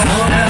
no.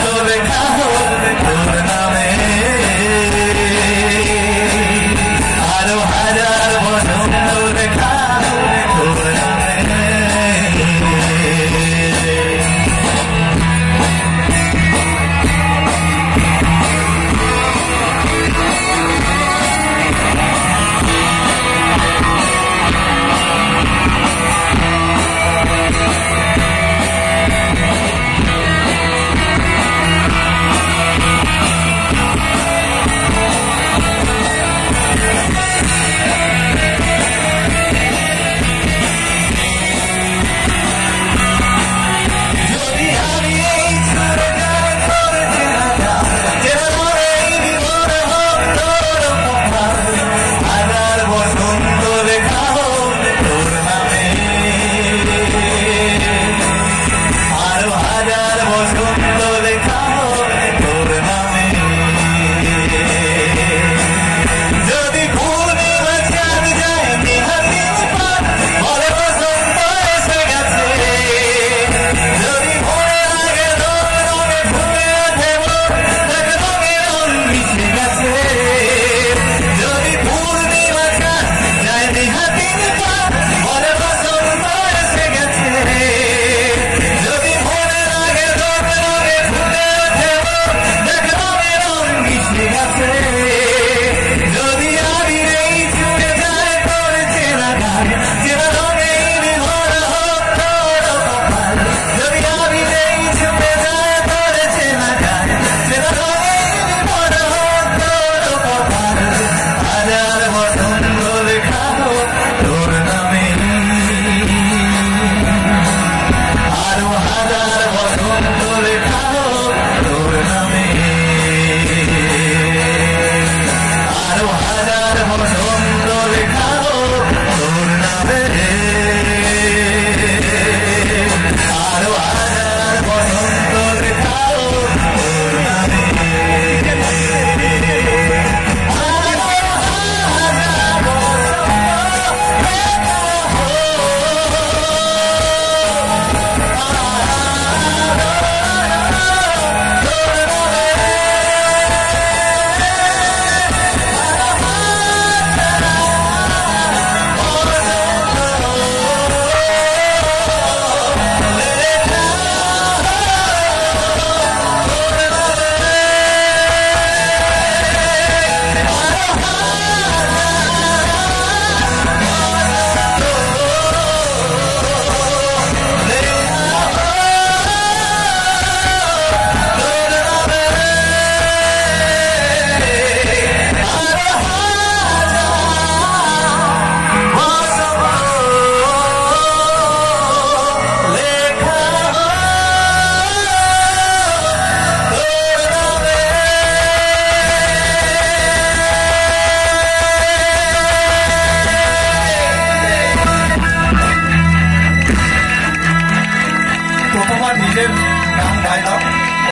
live.